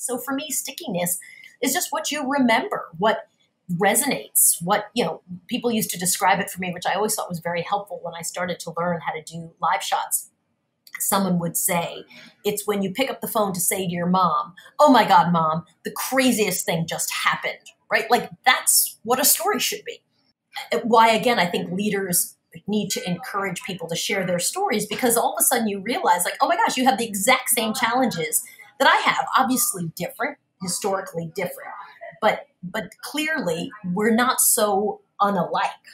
So for me, stickiness is just what you remember, what resonates, what, you know, people used to describe it for me, which I always thought was very helpful when I started to learn how to do live shots. Someone would say, it's when you pick up the phone to say to your mom, Oh my God, mom, the craziest thing just happened, right? Like that's what a story should be. Why, again, I think leaders need to encourage people to share their stories because all of a sudden you realize, like, oh my gosh, you have the exact same challenges that I have, obviously different, historically different, but but clearly we're not so unalike.